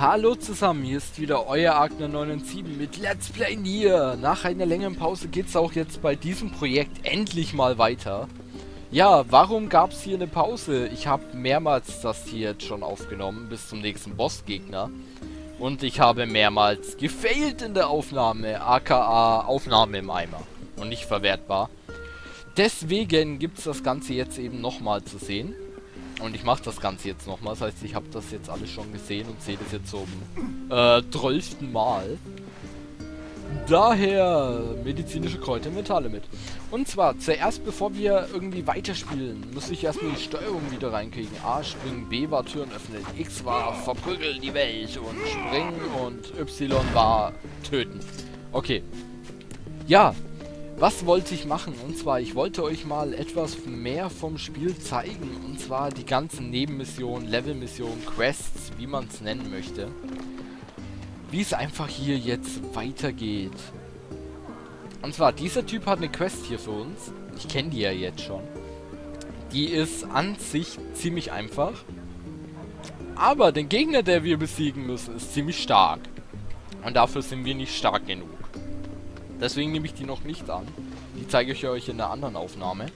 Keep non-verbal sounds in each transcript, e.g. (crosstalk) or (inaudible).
Hallo zusammen, hier ist wieder euer Agner997 mit Let's Play Nier. Nach einer längeren Pause geht es auch jetzt bei diesem Projekt endlich mal weiter. Ja, warum gab es hier eine Pause? Ich habe mehrmals das hier jetzt schon aufgenommen, bis zum nächsten Bossgegner. Und ich habe mehrmals gefailt in der Aufnahme, aka Aufnahme im Eimer. Und nicht verwertbar. Deswegen gibt es das Ganze jetzt eben nochmal zu sehen. Und ich mache das Ganze jetzt nochmal. Das heißt, ich habe das jetzt alles schon gesehen und sehe das jetzt zum äh, 12. Mal. Daher medizinische Kräuter Metalle mit. Und zwar, zuerst bevor wir irgendwie weiterspielen, muss ich erstmal die Steuerung wieder reinkriegen. A, springen, B war Türen öffnen, X war verprügeln die Welt und springen und Y war töten. Okay. Ja, was wollte ich machen? Und zwar, ich wollte euch mal etwas mehr vom Spiel zeigen. Und zwar die ganzen Nebenmissionen, Levelmissionen, Quests, wie man es nennen möchte. Wie es einfach hier jetzt weitergeht. Und zwar, dieser Typ hat eine Quest hier für uns. Ich kenne die ja jetzt schon. Die ist an sich ziemlich einfach. Aber der Gegner, der wir besiegen müssen, ist ziemlich stark. Und dafür sind wir nicht stark genug. Deswegen nehme ich die noch nicht an. Die zeige ich euch in einer anderen Aufnahme.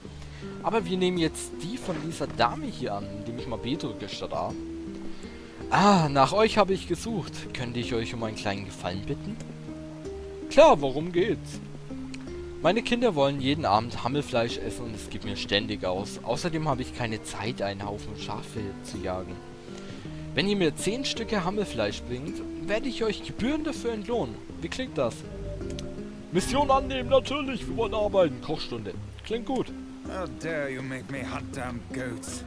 Aber wir nehmen jetzt die von dieser Dame hier an, indem ich mal B drücke statt A. Ah, nach euch habe ich gesucht. Könnte ich euch um einen kleinen Gefallen bitten? Klar, worum geht's? Meine Kinder wollen jeden Abend Hammelfleisch essen und es gibt mir ständig aus. Außerdem habe ich keine Zeit, einen Haufen Schafe zu jagen. Wenn ihr mir 10 Stücke Hammelfleisch bringt, werde ich euch Gebühren dafür entlohnen. Wie klingt das? Mission annehmen, natürlich. Wir wollen arbeiten. Kochstunde. Klingt gut. How dare you make me hunt down goats?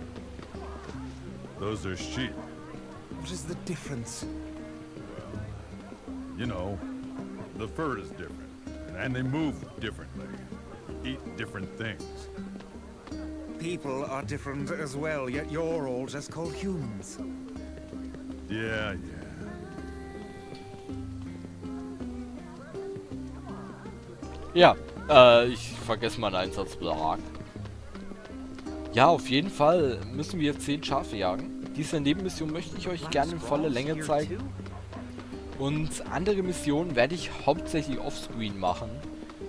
Those are sheep. What is the difference? Well, You know, the fur is different, and they move differently, eat different things. People are different as well, yet you're all just called humans. Yeah, yeah. Ja, äh, ich vergesse meinen Einsatz bla. Ja, auf jeden Fall müssen wir 10 Schafe jagen. Diese Nebenmission möchte ich euch gerne in voller Länge zeigen. Und andere Missionen werde ich hauptsächlich offscreen machen,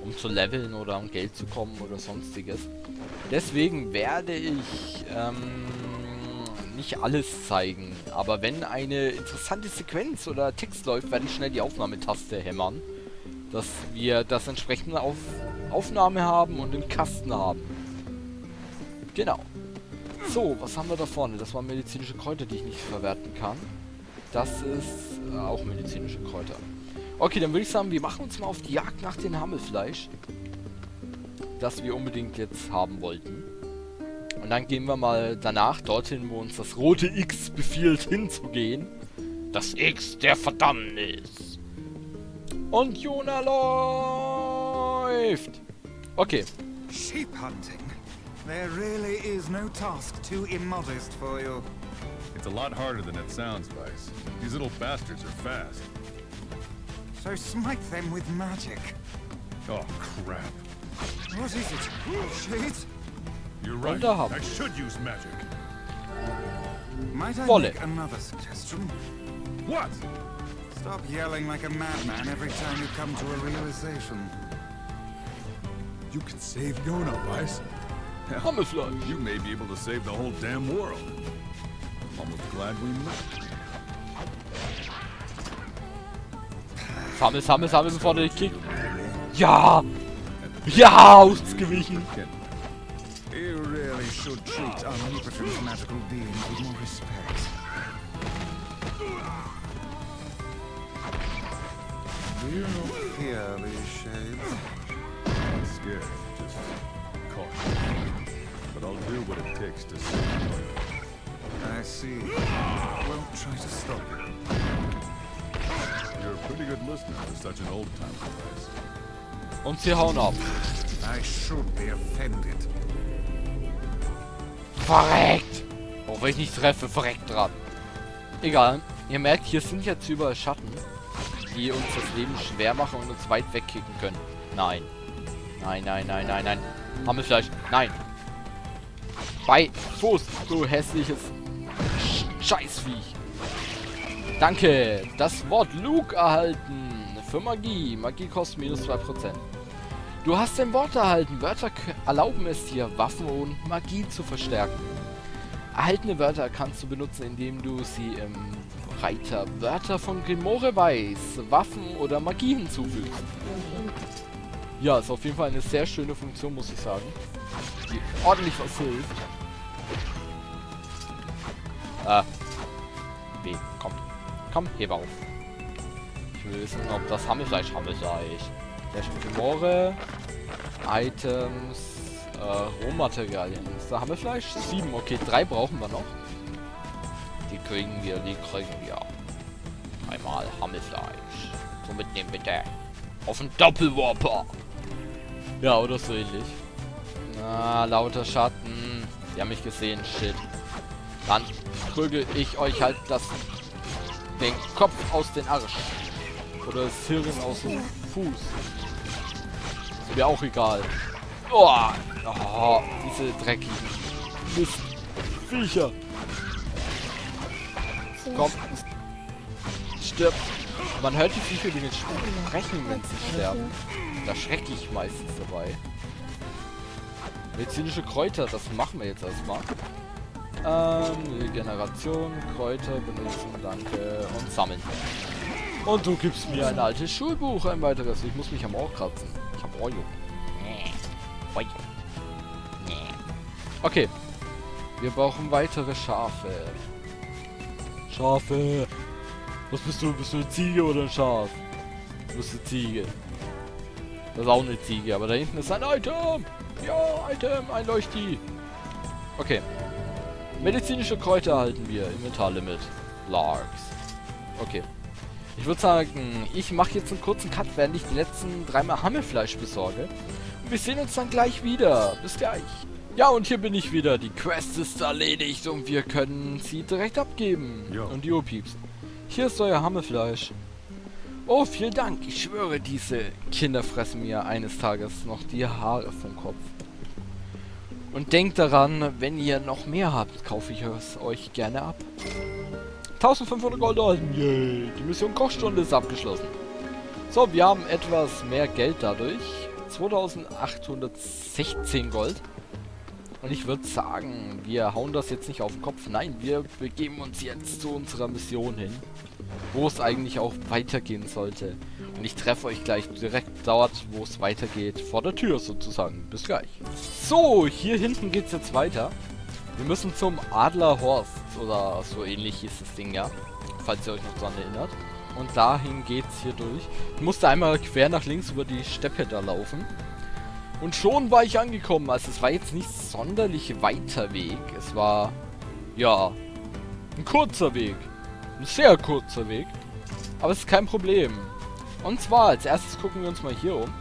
um zu leveln oder an Geld zu kommen oder sonstiges. Deswegen werde ich ähm, nicht alles zeigen. Aber wenn eine interessante Sequenz oder Text läuft, werde ich schnell die Aufnahmetaste hämmern. Dass wir das entsprechende auf Aufnahme haben und im Kasten haben. Genau. So, was haben wir da vorne? Das waren medizinische Kräuter, die ich nicht verwerten kann. Das ist äh, auch medizinische Kräuter. Okay, dann würde ich sagen, wir machen uns mal auf die Jagd nach dem Hammelfleisch. Das wir unbedingt jetzt haben wollten. Und dann gehen wir mal danach dorthin, wo uns das rote X befiehlt hinzugehen. Das X der Verdammnis. Und Jona läuft. Okay. Sheep hunting? There really is no task too immodest for you. It's a lot harder than it sounds, Vice. These little bastards are fast. So smite them with magic. Oh, crap. What is it? Shades? You're right. Wunderhaft. I should use magic. Might I Wolle. make another suggestion? What? Stop yelling like a madman every time you come to a realization. You can save Yona, Vice. (laughs) Hammelfleisch. You may be able to save the whole damn world. I'm almost glad we met. Sammel, sammel, sammel, bevor der dich kickt. Ja! Ja, ausgewichen. You really should treat omnipotent magical beings with more respect. You fear these shades? Not scared, just cautious. But I'll do what it takes to save Yona. I see. Won't try to stop you. You're a pretty good listener for such an old timer, Vice. Und sie hauen ab. I should be offended. Verreckt! Auch wenn ich nicht treffe, verreckt dran. Egal. Ihr merkt, hier sind jetzt überall Schatten, die uns das Leben schwer machen und uns weit wegkicken können. Nein. Nein, nein, nein, nein, nein. Hammelfleisch. Nein. Bei Fuß, du hässliches Sch- Scheißviech. Danke. Das Wort Luke erhalten. Für Magie. Magie kostet minus 2%. Du hast ein Wort erhalten. Wörter erlauben es dir, Waffen und Magie zu verstärken. Erhaltene Wörter kannst du benutzen, indem du sie im Reiter Wörter von Grimoire weiß, Waffen oder Magie hinzufügst. Ja, ist auf jeden Fall eine sehr schöne Funktion, muss ich sagen. Die ordentlich was hilft. Ah. B, komm. Komm, heb auf. Ich will wissen, ob das Hammelfleisch Hammelfleisch. Der Grimoire, Items, äh, Rohmaterialien. Ist da Hammelfleisch? Sieben, okay, drei brauchen wir noch. Die kriegen wir, die kriegen wir. Einmal Hammelfleisch. So mitnehmen bitte. Auf den Doppelwarper. Ja, oder so ähnlich. Na, lauter Schatten. Die haben mich gesehen, shit. Dann prügel ich euch halt das den Kopf aus den Arsch. Oder das Hirn aus dem Fuß. Ist mir auch egal. Oh, oh diese dreckigen Mist. Viecher. Komm. Stirb. Man hört die Viecher die mit sprechen, wenn sie sterben. Da schrecke ich meistens dabei. Medizinische Kräuter, das machen wir jetzt erstmal. Ähm, Regeneration, Kräuter benutzen, danke. Und sammeln. Und du gibst mir ein altes Schulbuch, ein weiteres. Ich muss mich am Ohr kratzen. Ich hab Ohrjuck. Okay. Wir brauchen weitere Schafe. Schafe. Was bist du? Bist du eine Ziege oder ein Schaf? Du bist eine Ziege. Das ist auch eine Ziege, aber da hinten ist ein Item. Ja, Item, ein Leuchti. Okay. Medizinische Kräuter erhalten wir. Inventarlimit. Larks. Okay. Ich würde sagen, ich mache jetzt einen kurzen Cut, während ich die letzten dreimal Hammelfleisch besorge. Und wir sehen uns dann gleich wieder. Bis gleich. Ja, und hier bin ich wieder. Die Quest ist erledigt und wir können sie direkt abgeben. Ja. Und die Pieps. Hier ist euer Hammelfleisch. Oh, vielen Dank. Ich schwöre, diese Kinder fressen mir eines Tages noch die Haare vom Kopf. Und denkt daran, wenn ihr noch mehr habt, kaufe ich es euch gerne ab. 1500 Gold erhalten. Yay. Die Mission Kochstunde ist abgeschlossen. So, wir haben etwas mehr Geld dadurch. 2816 Gold. Und ich würde sagen, wir hauen das jetzt nicht auf den Kopf. Nein, wir begeben uns jetzt zu unserer Mission hin. Wo es eigentlich auch weitergehen sollte. Und ich treffe euch gleich direkt dort, wo es weitergeht. Vor der Tür sozusagen. Bis gleich. So, hier hinten geht es jetzt weiter. Wir müssen zum Adlerhorst. Oder so ähnlich hieß das Ding ja. Falls ihr euch noch daran erinnert. Und dahin geht's hier durch. Ich musste einmal quer nach links über die Steppe da laufen. Und schon war ich angekommen. Also es war jetzt nicht sonderlich weiter Weg. Es war, ja, ein kurzer Weg. Ein sehr kurzer Weg. Aber es ist kein Problem. Und zwar, als erstes gucken wir uns mal hier um.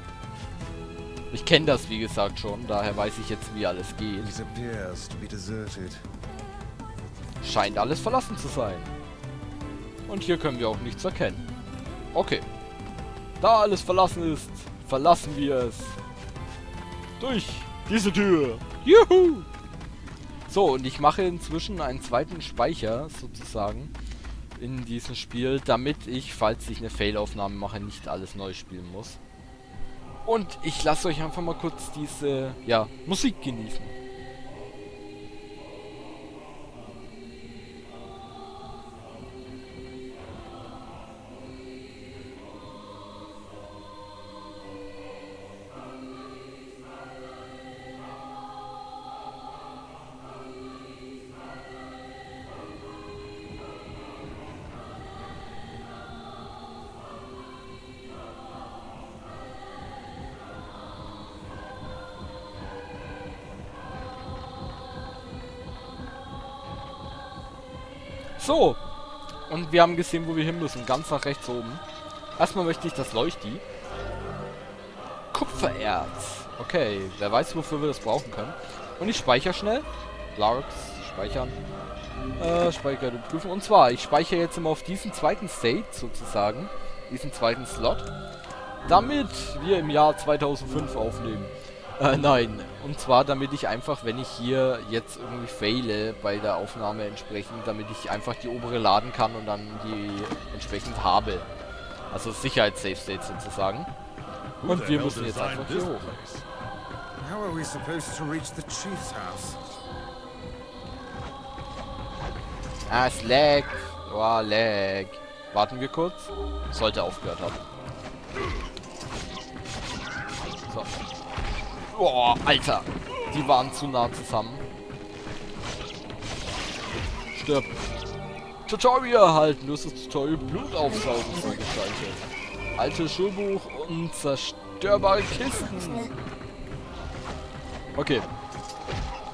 Ich kenne das, wie gesagt, schon. Daher weiß ich jetzt, wie alles geht. Scheint alles verlassen zu sein. Und hier können wir auch nichts erkennen. Okay. Da alles verlassen ist, verlassen wir es. Durch diese Tür. Juhu! So, und ich mache inzwischen einen zweiten Speicher, sozusagen, in diesem Spiel, damit ich, falls ich eine Fail-Aufnahme mache, nicht alles neu spielen muss. Und ich lasse euch einfach mal kurz diese, ja, Musik genießen. So. Und wir haben gesehen, wo wir hin müssen. Ganz nach rechts oben. Erstmal möchte ich das Leuchti. Kupfererz. Okay, wer weiß, wofür wir das brauchen können. Und ich speichere schnell. Larks, speichern. Äh, speicher du prüfen. Und zwar, ich speichere jetzt immer auf diesen zweiten State sozusagen. Diesen zweiten Slot. Damit wir im Jahr 2005 aufnehmen. Äh, nein. Und zwar, damit ich einfach, wenn ich hier jetzt irgendwie faile bei der Aufnahme entsprechend, damit ich einfach die obere laden kann und dann die entsprechend habe. Also Sicherheits-Safe-State sozusagen. Und wir müssen jetzt einfach hier hoch. How are we supposed to reach the chief's house? Ah, es lag. Oh, lag. Warten wir kurz. Sollte aufgehört haben. Boah, Alter. Die waren zu nah zusammen. Stirb. Tutorial erhalten. Du hast das Tutorial Blut aufsaugen freigeschaltet. Alte Schulbuch und zerstörbare Kisten. Okay.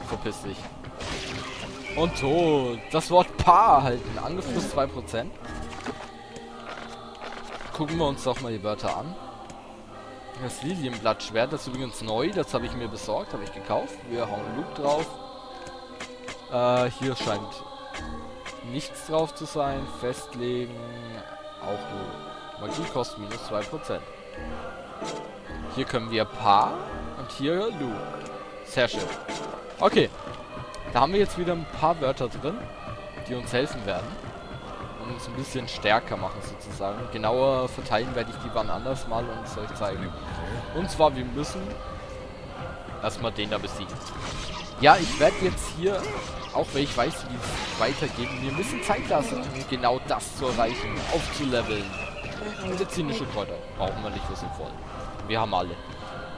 Verpiss dich. Und tot. Das Wort Paar erhalten. Angriff 2%. Gucken wir uns doch mal die Wörter an. Das Lilienblattschwert, das ist übrigens neu. Das habe ich mir besorgt, habe ich gekauft. Wir hauen Loop drauf. Äh, hier scheint nichts drauf zu sein. Festlegen. Auch. Magie kostet minus 2%. Hier können wir Paar und hier Loop. Sehr schön. Okay. Da haben wir jetzt wieder ein paar Wörter drin, die uns helfen werden. Und uns ein bisschen stärker machen sozusagen. Genauer verteilen werde ich die wann anders mal und es euch zeigen. Und zwar, wir müssen erstmal den da besiegen. Ja, ich werde jetzt hier, auch wenn ich weiß, wie es weitergeht, mir ein bisschen Zeit lassen, um genau das zu erreichen, aufzuleveln. Medizinische Kräuter brauchen wir nicht, wir sind voll. Wir haben alle.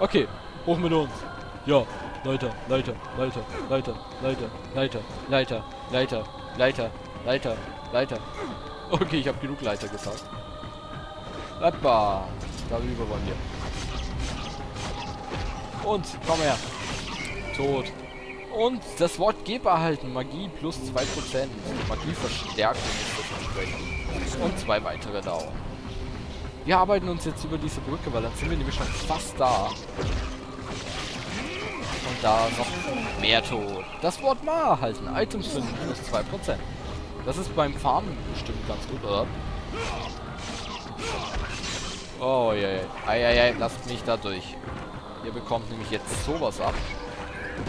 Okay, hoch mit uns. Ja, Leiter, Leiter, Leiter, Leiter, Leiter, Leiter, Leiter, Leiter, Leiter, Leiter, Leiter. Okay, ich habe genug Leiter gesagt. Hoppa. Darüber wollen wir. Und, komm her. Tot. Und das Wort Geb erhalten. Magie plus 2%. Magieverstärkung ist das. Und zwei weitere Dauer. Wir arbeiten uns jetzt über diese Brücke, weil dann sind wir nämlich schon fast da. Und da noch mehr tot. Das Wort Ma erhalten. Items sind minus 2%. Das ist beim Farmen bestimmt ganz gut, oder? Oh je, je. Eieiei, lasst mich da durch. Ihr bekommt nämlich jetzt sowas ab.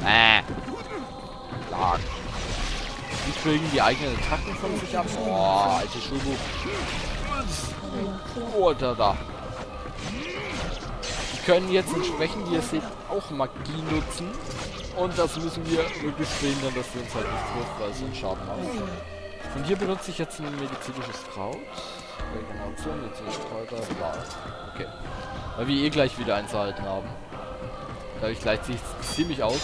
Äh. Lag. Die kriegen die eigenen Attacken von sich ab. Boah, alte Schulbuch. Oh, da, da. Die können jetzt entsprechend, wie ihr seht, auch Magie nutzen. Und das müssen wir möglichst verhindern, dass sie uns halt nicht trifft, weil sie einen Schaden machen. Und hier benutze ich jetzt ein medizinisches Kraut. Regeneration, medizinische Kräuter, bla. Okay. Weil wir eh gleich wieder eins erhalten haben. Dadurch gleicht sich ziemlich aus.